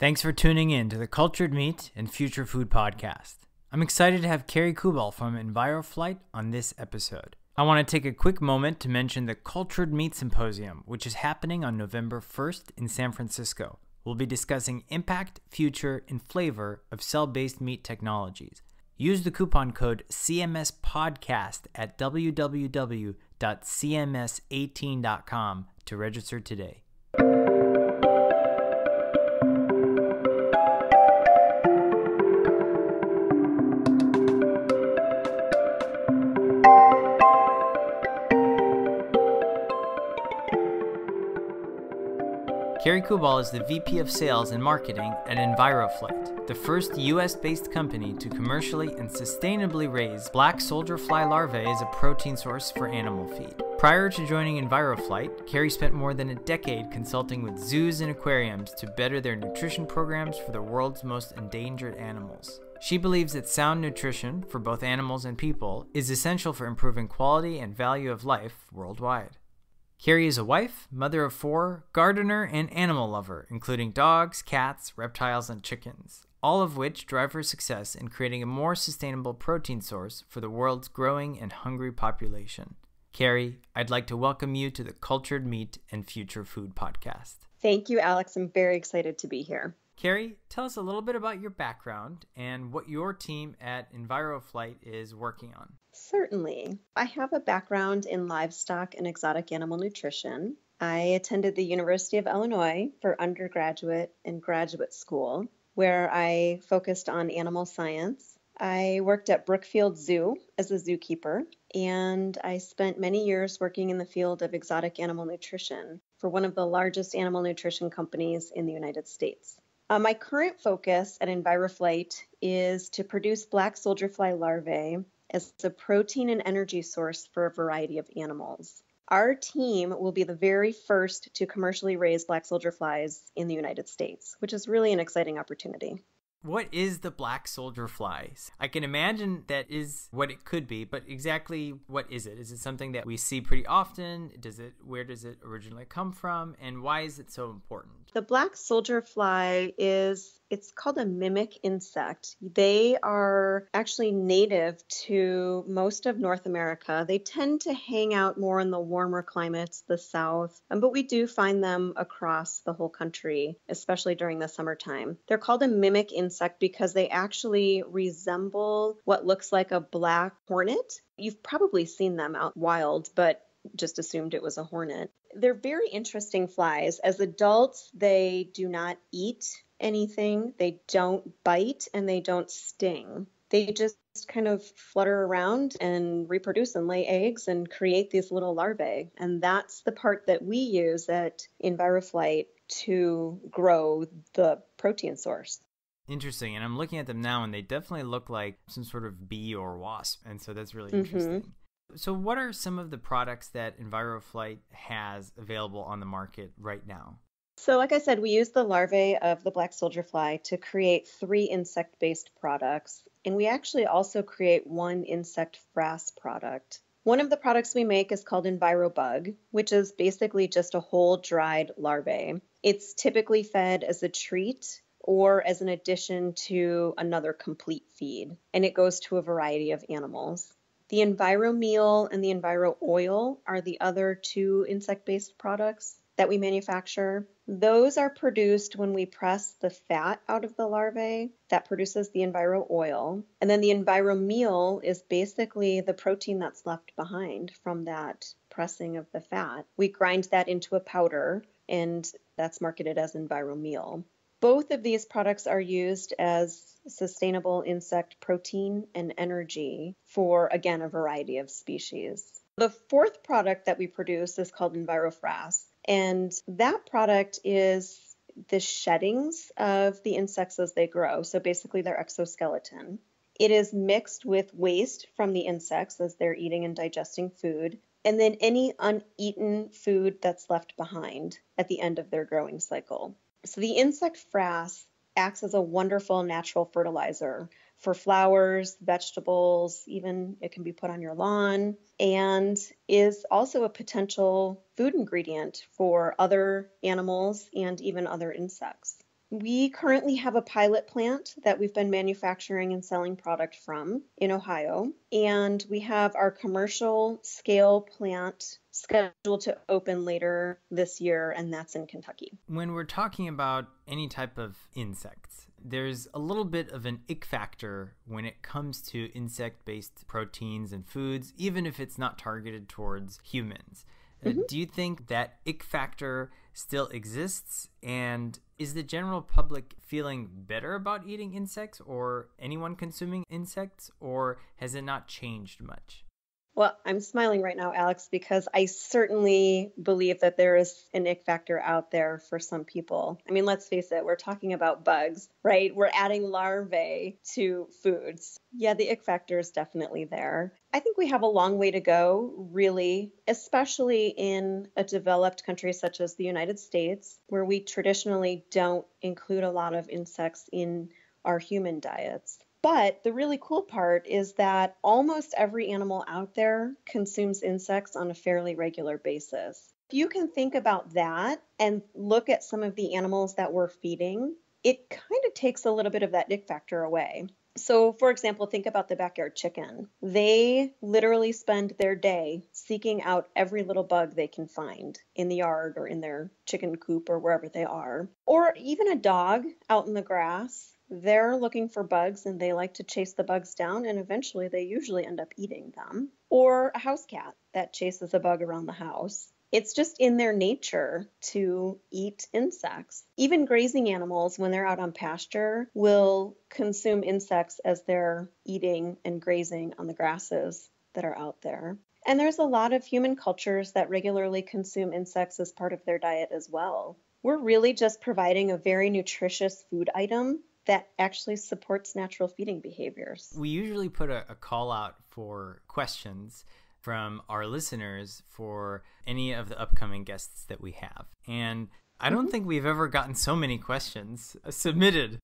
Thanks for tuning in to the Cultured Meat and Future Food podcast. I'm excited to have Carrie Kuball from EnviroFlight on this episode. I want to take a quick moment to mention the Cultured Meat Symposium, which is happening on November 1st in San Francisco. We'll be discussing impact, future, and flavor of cell based meat technologies. Use the coupon code CMS Podcast at www.cms18.com to register today. Carrie Kuball is the VP of Sales and Marketing at EnviroFlight, the first US based company to commercially and sustainably raise black soldier fly larvae as a protein source for animal feed. Prior to joining EnviroFlight, Carrie spent more than a decade consulting with zoos and aquariums to better their nutrition programs for the world's most endangered animals. She believes that sound nutrition for both animals and people is essential for improving quality and value of life worldwide. Carrie is a wife, mother of four, gardener, and animal lover, including dogs, cats, reptiles, and chickens, all of which drive her success in creating a more sustainable protein source for the world's growing and hungry population. Carrie, I'd like to welcome you to the Cultured Meat and Future Food podcast. Thank you, Alex. I'm very excited to be here. Carrie, tell us a little bit about your background and what your team at EnviroFlight is working on. Certainly. I have a background in livestock and exotic animal nutrition. I attended the University of Illinois for undergraduate and graduate school, where I focused on animal science. I worked at Brookfield Zoo as a zookeeper, and I spent many years working in the field of exotic animal nutrition for one of the largest animal nutrition companies in the United States. Uh, my current focus at EnviroFlight is to produce black soldier fly larvae as a protein and energy source for a variety of animals. Our team will be the very first to commercially raise black soldier flies in the United States, which is really an exciting opportunity. What is the black soldier fly? I can imagine that is what it could be, but exactly what is it? Is it something that we see pretty often? Does it where does it originally come from and why is it so important? The black soldier fly is it's called a mimic insect. They are actually native to most of North America. They tend to hang out more in the warmer climates, the south, um, but we do find them across the whole country, especially during the summertime. They're called a mimic insect because they actually resemble what looks like a black hornet. You've probably seen them out wild, but just assumed it was a hornet. They're very interesting flies. As adults, they do not eat anything, they don't bite, and they don't sting. They just kind of flutter around and reproduce and lay eggs and create these little larvae. And that's the part that we use at EnviroFlight to grow the protein source. Interesting. And I'm looking at them now, and they definitely look like some sort of bee or wasp. And so that's really mm-hmm. interesting. So, what are some of the products that EnviroFlight has available on the market right now? So, like I said, we use the larvae of the black soldier fly to create three insect based products. And we actually also create one insect frass product. One of the products we make is called EnviroBug, which is basically just a whole dried larvae. It's typically fed as a treat or as an addition to another complete feed, and it goes to a variety of animals. The Enviro Meal and the Enviro Oil are the other two insect based products that we manufacture. Those are produced when we press the fat out of the larvae that produces the Enviro oil. And then the Enviro meal is basically the protein that's left behind from that pressing of the fat. We grind that into a powder and that's marketed as Enviro meal. Both of these products are used as sustainable insect protein and energy for, again, a variety of species. The fourth product that we produce is called EnviroFrass. And that product is the sheddings of the insects as they grow. So basically, their exoskeleton. It is mixed with waste from the insects as they're eating and digesting food, and then any uneaten food that's left behind at the end of their growing cycle. So the insect frass acts as a wonderful natural fertilizer for flowers, vegetables, even it can be put on your lawn, and is also a potential food ingredient for other animals and even other insects. We currently have a pilot plant that we've been manufacturing and selling product from in Ohio, and we have our commercial scale plant scheduled to open later this year, and that's in Kentucky. When we're talking about any type of insects, there's a little bit of an ick factor when it comes to insect based proteins and foods, even if it's not targeted towards humans. Uh, mm-hmm. do you think that ick factor still exists? And is the general public feeling better about eating insects or anyone consuming insects, or has it not changed much? Well, I'm smiling right now, Alex, because I certainly believe that there is an ick factor out there for some people. I mean, let's face it, we're talking about bugs, right? We're adding larvae to foods. Yeah, the ick factor is definitely there. I think we have a long way to go, really, especially in a developed country such as the United States, where we traditionally don't include a lot of insects in our human diets. But the really cool part is that almost every animal out there consumes insects on a fairly regular basis. If you can think about that and look at some of the animals that we're feeding, it kind of takes a little bit of that ick factor away. So, for example, think about the backyard chicken. They literally spend their day seeking out every little bug they can find in the yard or in their chicken coop or wherever they are. Or even a dog out in the grass they're looking for bugs and they like to chase the bugs down, and eventually they usually end up eating them. Or a house cat that chases a bug around the house. It's just in their nature to eat insects. Even grazing animals, when they're out on pasture, will consume insects as they're eating and grazing on the grasses that are out there. And there's a lot of human cultures that regularly consume insects as part of their diet as well. We're really just providing a very nutritious food item that actually supports natural feeding behaviors. We usually put a, a call out for questions from our listeners for any of the upcoming guests that we have. And I don't mm-hmm. think we've ever gotten so many questions submitted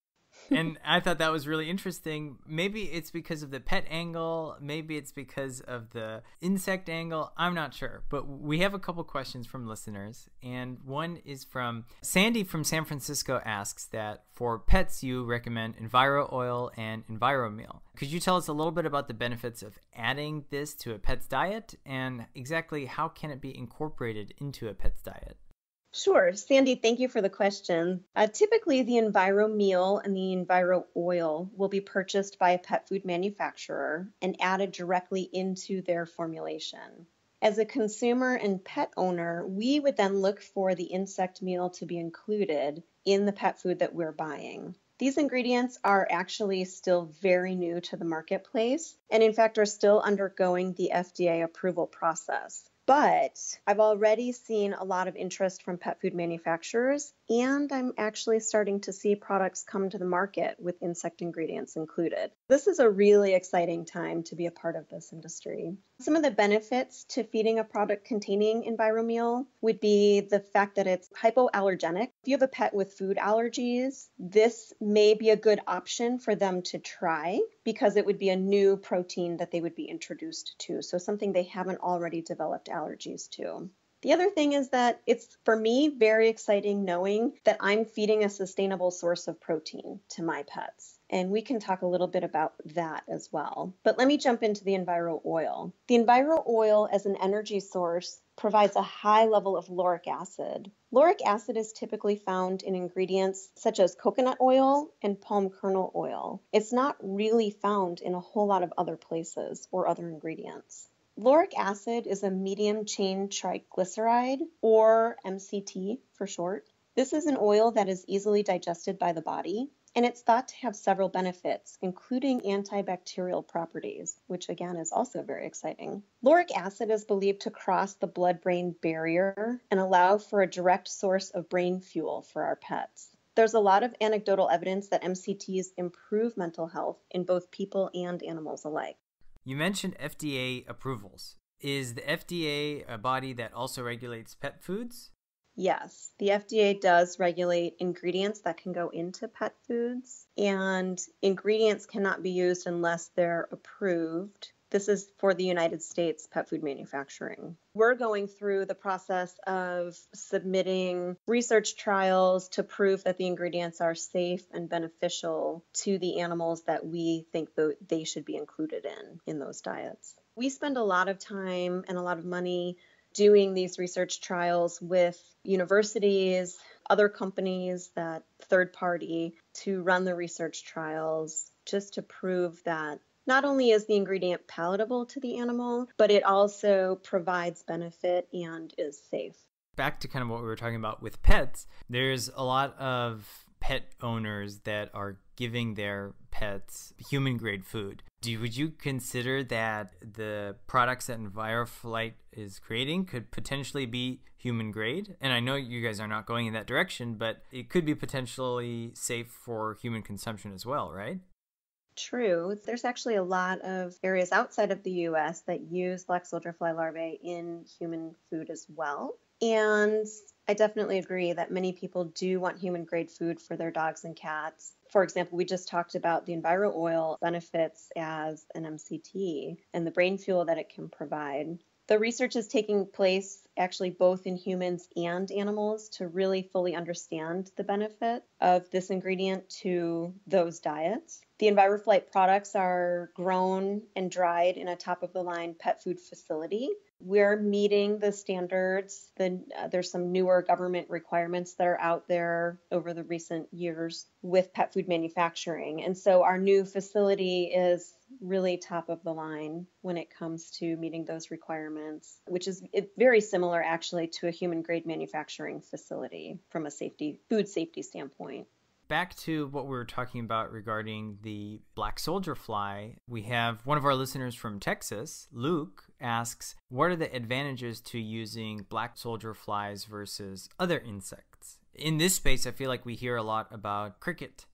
and I thought that was really interesting. Maybe it's because of the pet angle, maybe it's because of the insect angle. I'm not sure, but we have a couple questions from listeners, and one is from Sandy from San Francisco asks that for pets you recommend Enviro Oil and Enviro Meal. Could you tell us a little bit about the benefits of adding this to a pet's diet and exactly how can it be incorporated into a pet's diet? Sure. Sandy, thank you for the question. Uh, typically, the Enviro meal and the Enviro oil will be purchased by a pet food manufacturer and added directly into their formulation. As a consumer and pet owner, we would then look for the insect meal to be included in the pet food that we're buying. These ingredients are actually still very new to the marketplace and, in fact, are still undergoing the FDA approval process. But I've already seen a lot of interest from pet food manufacturers, and I'm actually starting to see products come to the market with insect ingredients included. This is a really exciting time to be a part of this industry. Some of the benefits to feeding a product containing EnviroMeal would be the fact that it's hypoallergenic. If you have a pet with food allergies, this may be a good option for them to try because it would be a new protein that they would be introduced to. So something they haven't already developed allergies to. The other thing is that it's for me very exciting knowing that I'm feeding a sustainable source of protein to my pets. And we can talk a little bit about that as well. But let me jump into the Enviro oil. The Enviro oil as an energy source provides a high level of lauric acid. Lauric acid is typically found in ingredients such as coconut oil and palm kernel oil. It's not really found in a whole lot of other places or other ingredients. Lauric acid is a medium chain triglyceride, or MCT for short. This is an oil that is easily digested by the body, and it's thought to have several benefits, including antibacterial properties, which again is also very exciting. Lauric acid is believed to cross the blood brain barrier and allow for a direct source of brain fuel for our pets. There's a lot of anecdotal evidence that MCTs improve mental health in both people and animals alike. You mentioned FDA approvals. Is the FDA a body that also regulates pet foods? Yes, the FDA does regulate ingredients that can go into pet foods, and ingredients cannot be used unless they're approved This is for the United States pet food manufacturing. We're going through the process of submitting research trials to prove that the ingredients are safe and beneficial to the animals that we think they should be included in in those diets. We spend a lot of time and a lot of money doing these research trials with universities, other companies that third party to run the research trials just to prove that not only is the ingredient palatable to the animal, but it also provides benefit and is safe. Back to kind of what we were talking about with pets, there's a lot of pet owners that are giving their pets human grade food. Do would you consider that the products that EnviroFlight is creating could potentially be human grade? And I know you guys are not going in that direction, but it could be potentially safe for human consumption as well, right? True. There's actually a lot of areas outside of the US that use black soldier fly larvae in human food as well. And I definitely agree that many people do want human grade food for their dogs and cats. For example, we just talked about the Enviro oil benefits as an MCT and the brain fuel that it can provide. The research is taking place actually both in humans and animals to really fully understand the benefit of this ingredient to those diets. The EnviroFlight products are grown and dried in a top of the line pet food facility we're meeting the standards. The, uh, there's some newer government requirements that are out there over the recent years with pet food manufacturing. And so our new facility is really top of the line when it comes to meeting those requirements, which is very similar actually to a human grade manufacturing facility from a safety food safety standpoint back to what we were talking about regarding the black soldier fly, we have one of our listeners from Texas, Luke, asks, What are the advantages to using black soldier flies versus other insects? In this space, I feel like we hear a lot about cricket.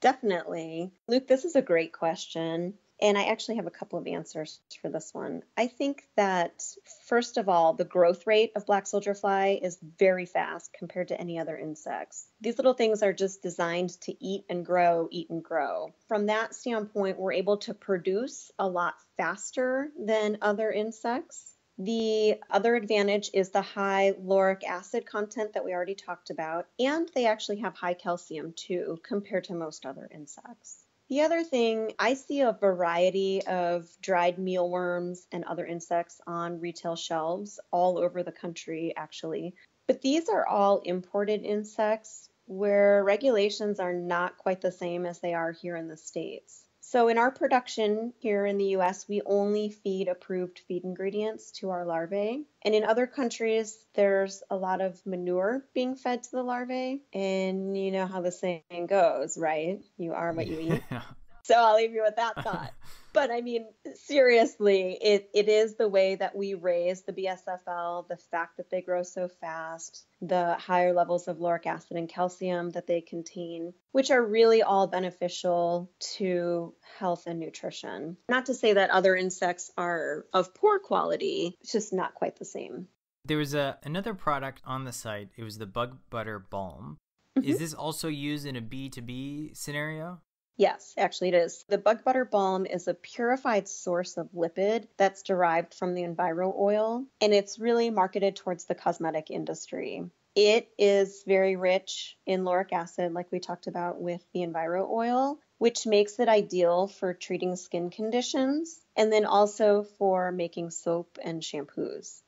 Definitely. Luke, this is a great question. And I actually have a couple of answers for this one. I think that, first of all, the growth rate of black soldier fly is very fast compared to any other insects. These little things are just designed to eat and grow, eat and grow. From that standpoint, we're able to produce a lot faster than other insects. The other advantage is the high lauric acid content that we already talked about, and they actually have high calcium too, compared to most other insects. The other thing, I see a variety of dried mealworms and other insects on retail shelves all over the country, actually. But these are all imported insects where regulations are not quite the same as they are here in the States. So, in our production here in the US, we only feed approved feed ingredients to our larvae. And in other countries, there's a lot of manure being fed to the larvae. And you know how the saying goes, right? You are what you eat. So I'll leave you with that thought. but I mean, seriously, it, it is the way that we raise the BSFL, the fact that they grow so fast, the higher levels of lauric acid and calcium that they contain, which are really all beneficial to health and nutrition. Not to say that other insects are of poor quality, it's just not quite the same. There was a another product on the site. It was the bug butter balm. Mm-hmm. Is this also used in a B2B scenario? Yes, actually it is. The bug butter balm is a purified source of lipid that's derived from the Enviro oil, and it's really marketed towards the cosmetic industry. It is very rich in lauric acid, like we talked about with the Enviro oil, which makes it ideal for treating skin conditions and then also for making soap and shampoos.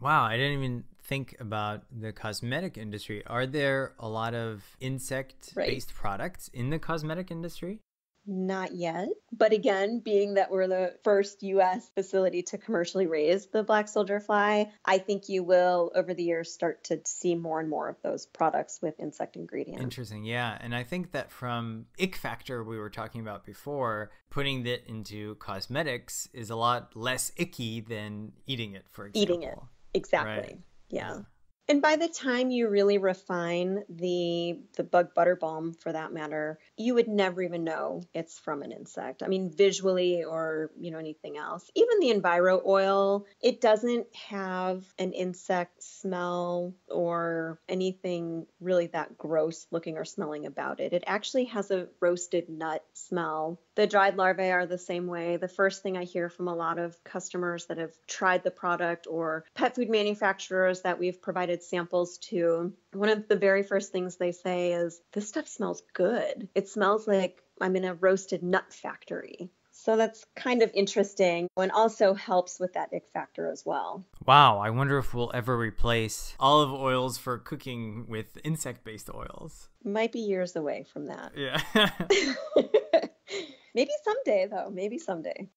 Wow, I didn't even think about the cosmetic industry, are there a lot of insect based right. products in the cosmetic industry? Not yet. But again, being that we're the first US facility to commercially raise the black soldier fly, I think you will, over the years, start to see more and more of those products with insect ingredients. Interesting. Yeah. And I think that from ick factor we were talking about before, putting it into cosmetics is a lot less icky than eating it, for example. Eating it. Exactly. Right. Yeah. And by the time you really refine the the bug butter balm for that matter, you would never even know it's from an insect. I mean visually or, you know, anything else. Even the Enviro oil, it doesn't have an insect smell or anything really that gross looking or smelling about it. It actually has a roasted nut smell. The dried larvae are the same way. The first thing I hear from a lot of customers that have tried the product or pet food manufacturers that we've provided samples to, one of the very first things they say is, This stuff smells good. It smells like I'm in a roasted nut factory. So that's kind of interesting and also helps with that ick factor as well. Wow, I wonder if we'll ever replace olive oils for cooking with insect based oils. Might be years away from that. Yeah. Maybe someday, though. Maybe someday.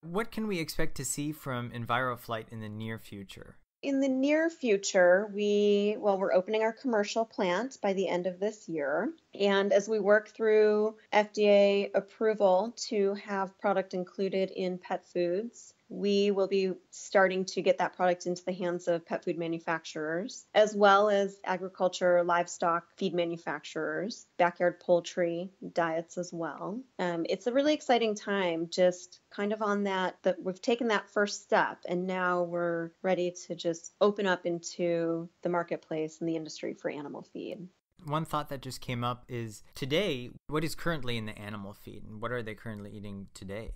What can we expect to see from EnviroFlight in the near future? In the near future, we, well, we're opening our commercial plant by the end of this year. And as we work through FDA approval to have product included in pet foods, we will be starting to get that product into the hands of pet food manufacturers, as well as agriculture, livestock feed manufacturers, backyard poultry diets as well. Um, it's a really exciting time, just kind of on that, that we've taken that first step and now we're ready to just open up into the marketplace and the industry for animal feed. One thought that just came up is today, what is currently in the animal feed and what are they currently eating today?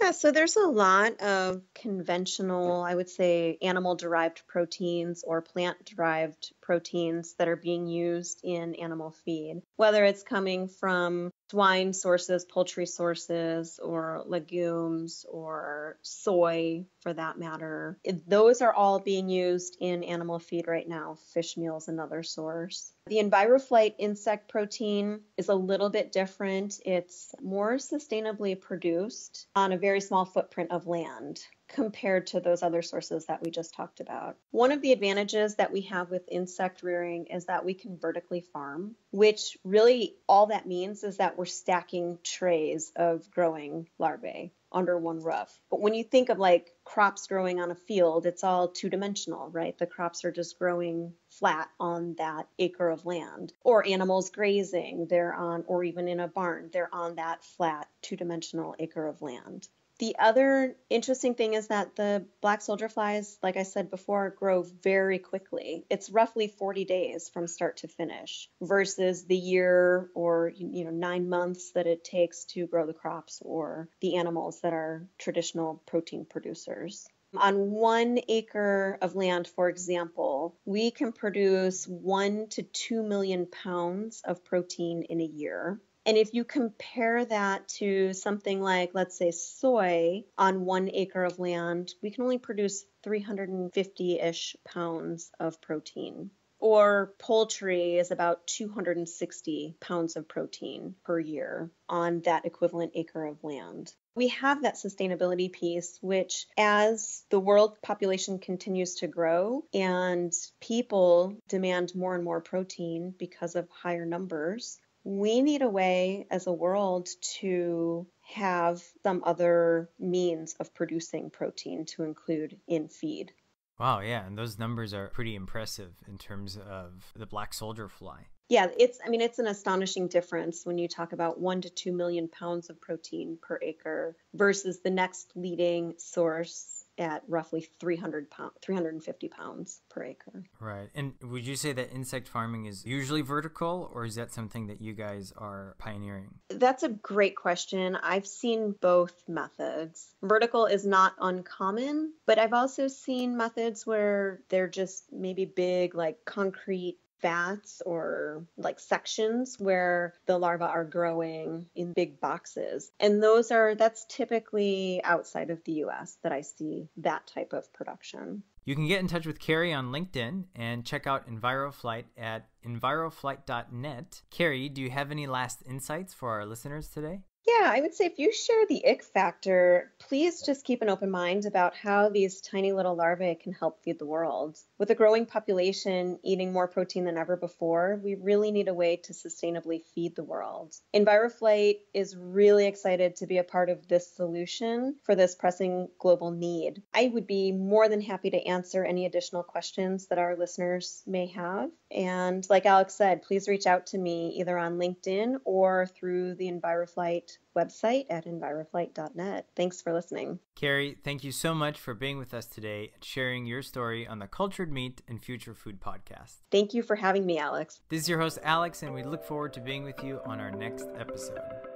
Yeah, so there's a lot of mm. conventional, I would say, animal derived proteins or plant derived proteins that are being used in animal feed, whether it's coming from swine sources, poultry sources, or legumes or soy for that matter. Those are all being used in animal feed right now. Fish meal is another source. The EnviroFlight insect protein is a little bit different. It's more sustainably produced on a very small footprint of land compared to those other sources that we just talked about. One of the advantages that we have with insect rearing is that we can vertically farm, which really all that means is that we're stacking trays of growing larvae under one roof. But when you think of like crops growing on a field, it's all two dimensional, right? The crops are just growing flat on that acre of land. Or animals grazing, they're on, or even in a barn, they're on that flat two dimensional acre of land. The other interesting thing is that the black soldier flies, like I said before, grow very quickly. It's roughly 40 days from start to finish versus the year or you know 9 months that it takes to grow the crops or the animals that are traditional protein producers. On one acre of land, for example, we can produce one to two million pounds of protein in a year. And if you compare that to something like, let's say, soy on one acre of land, we can only produce 350 ish pounds of protein. Or poultry is about 260 pounds of protein per year on that equivalent acre of land. We have that sustainability piece, which as the world population continues to grow and people demand more and more protein because of higher numbers, we need a way as a world to have some other means of producing protein to include in feed. Wow, yeah, and those numbers are pretty impressive in terms of the black soldier fly. Yeah, it's I mean it's an astonishing difference when you talk about 1 to 2 million pounds of protein per acre versus the next leading source at roughly 300 pound, 350 pounds per acre. Right. And would you say that insect farming is usually vertical or is that something that you guys are pioneering? That's a great question. I've seen both methods. Vertical is not uncommon, but I've also seen methods where they're just maybe big like concrete vats or like sections where the larvae are growing in big boxes. And those are, that's typically outside of the US that I see that type of production. You can get in touch with Carrie on LinkedIn and check out EnviroFlight at enviroflight.net. Carrie, do you have any last insights for our listeners today? Yeah, I would say if you share the ick factor, please just keep an open mind about how these tiny little larvae can help feed the world. With a growing population eating more protein than ever before, we really need a way to sustainably feed the world. EnviroFlight is really excited to be a part of this solution for this pressing global need. I would be more than happy to answer any additional questions that our listeners may have. And like Alex said, please reach out to me either on LinkedIn or through the EnviroFlight website at enviroflight.net. Thanks for listening. Carrie, thank you so much for being with us today and sharing your story on the Cultured Meat and Future Food podcast. Thank you for having me, Alex. This is your host, Alex, and we look forward to being with you on our next episode.